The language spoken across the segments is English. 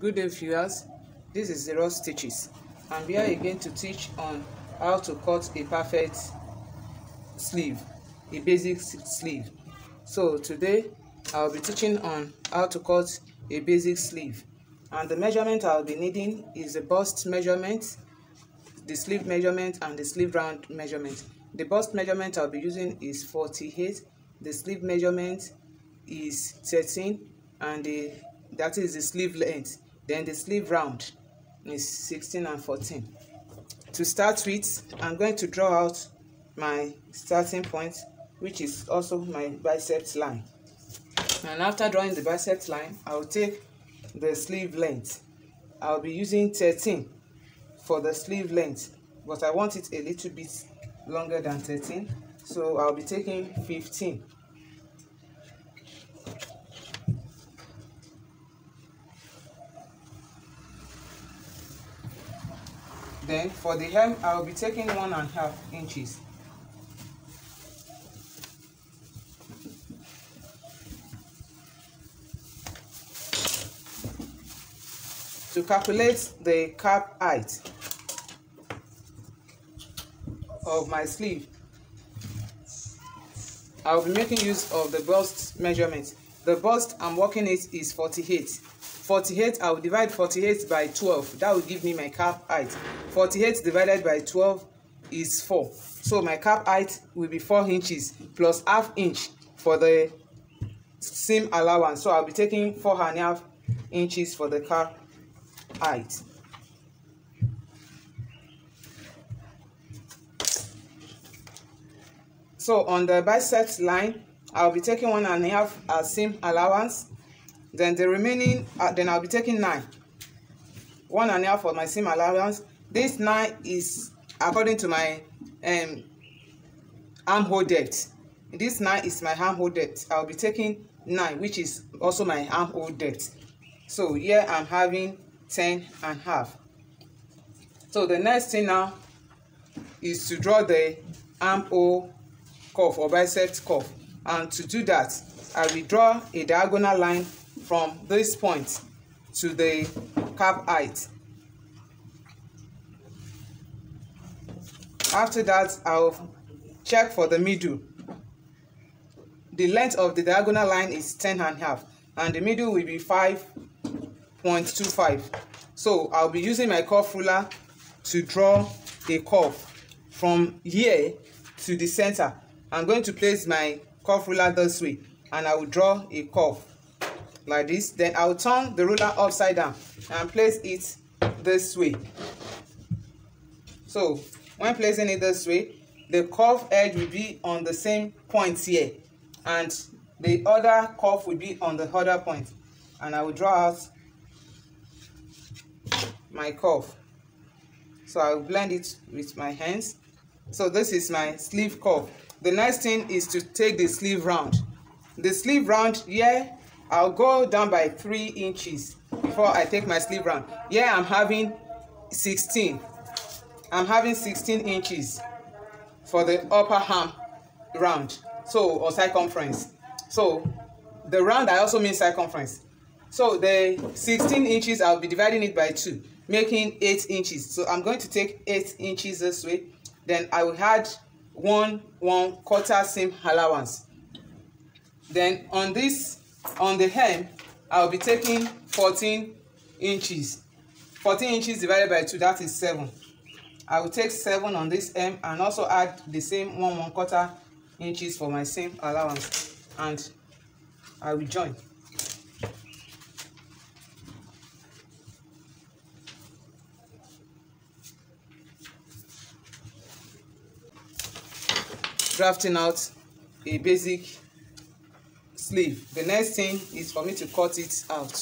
Good day viewers, this is Zero Stitches. I'm here again to teach on how to cut a perfect sleeve, a basic sleeve. So today I'll be teaching on how to cut a basic sleeve and the measurement I'll be needing is the bust measurement, the sleeve measurement and the sleeve round measurement. The bust measurement I'll be using is 48, the sleeve measurement is 13 and the that is the sleeve length then the sleeve round is 16 and 14 to start with i'm going to draw out my starting point which is also my biceps line. And after drawing the biceps line i'll take the sleeve length. I'll be using 13 for the sleeve length but i want it a little bit longer than 13 so i'll be taking 15 Then for the hem, I will be taking one and a half inches. To calculate the cap height of my sleeve, I will be making use of the bust measurement. The bust I'm working it is 48. 48 I will divide 48 by 12 that will give me my cap height. 48 divided by 12 is 4 so my cap height will be 4 inches plus half inch for the seam allowance. So I'll be taking 4 and a half inches for the cap height. So on the biceps line I'll be taking one and a half as seam allowance. Then the remaining uh, then i'll be taking nine. One and a half for my seam allowance. This nine is according to my um armhole depth this nine is my armhole depth i'll be taking nine which is also my armhole depth so here i'm having ten and half. So the next thing now is to draw the armhole curve or bicep curve and to do that i will draw a diagonal line from this point to the cap height. After that, I'll check for the middle. The length of the diagonal line is 10 and a half and the middle will be 5.25. So I'll be using my curve ruler to draw a curve from here to the center. I'm going to place my curve ruler this way and I will draw a curve like this. Then I'll turn the ruler upside down and place it this way. So when placing it this way the curve edge will be on the same point here and the other curve will be on the other point. And I will draw out my curve so I will blend it with my hands. So this is my sleeve curve the next thing is to take the sleeve round the sleeve round here I'll go down by three inches before I take my sleeve round. Here I'm having 16. I'm having 16 inches for the upper arm round, so or circumference. So the round I also mean circumference. So the 16 inches I'll be dividing it by 2, making 8 inches. So I'm going to take 8 inches this way. Then I will add one one quarter seam allowance. Then on this on the hem i will be taking 14 inches. 14 inches divided by 2 that is 7 i will take 7 on this hem and also add the same one one quarter inches for my seam allowance. And i will join drafting out a basic sleeve. The next thing is for me to cut it out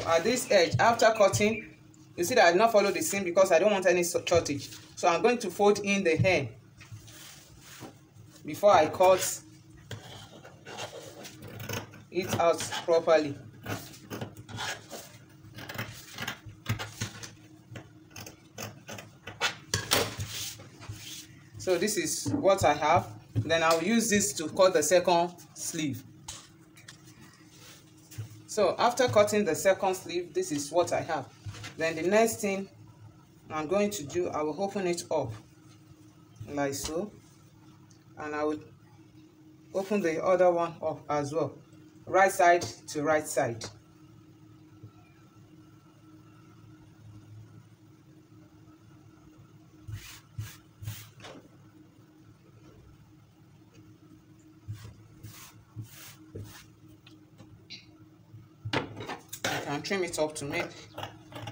so at this edge after cutting you see that i did not follow the seam because i don't want any shortage. So i'm going to fold in the hem before i cut it out properly. So this is what i have. Then i'll use this to cut the second sleeve so after cutting the second sleeve this is what i have. Then the next thing i'm going to do i will open it up like so. And i will open the other one up as well. Right side to right side can trim it up to make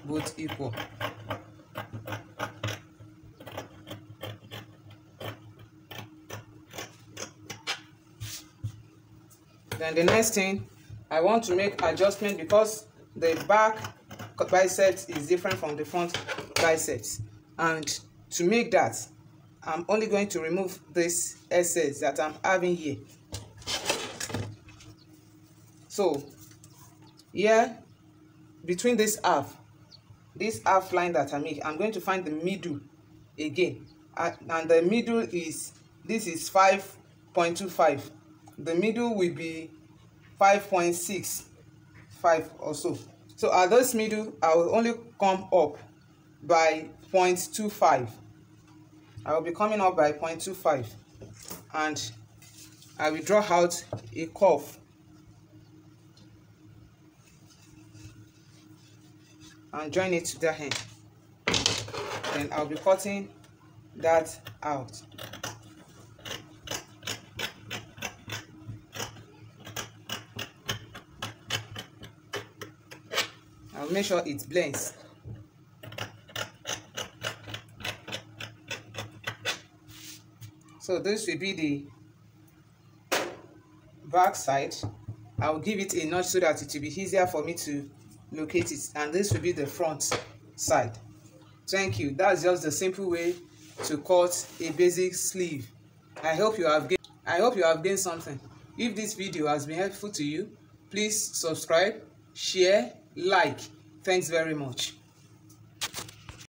both equal. Then the next thing, I want to make adjustment because the back biceps is different from the front biceps. And to make that, I'm only going to remove this excess that I'm having here. So, here between this half this half line that I make I'm going to find the middle again. And the middle is this is 5.25 the middle will be 5.65 or so so at this middle I will only come up by 0.25 I will be coming up by 0.25 and I will draw out a curve and join it to the end then I'll be cutting that out. I'll make sure it blends. So this will be the back side. I'll give it a notch so that it will be easier for me to locate it and this will be the front side. Thank you. That's just the simple way to cut a basic sleeve. I hope you have gained i hope you have gained something. If this video has been helpful to you please subscribe share like. Thanks very much